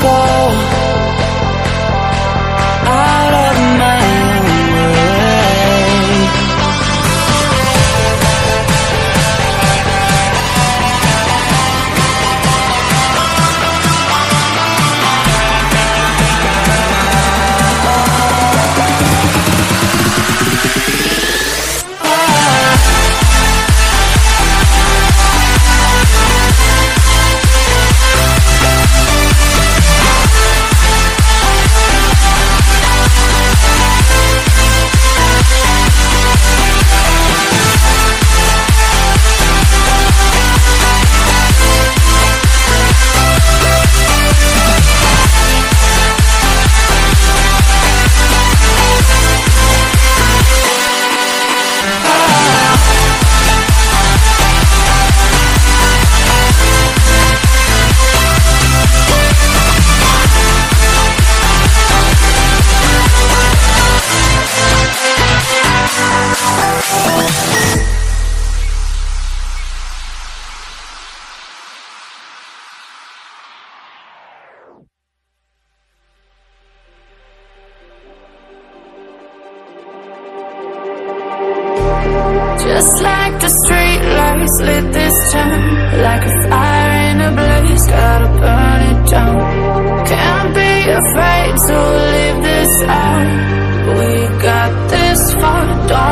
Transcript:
go Just like the street lights lit this town Like a fire in a blaze, gotta burn it down. Can't be afraid to leave this out. We got this far, don't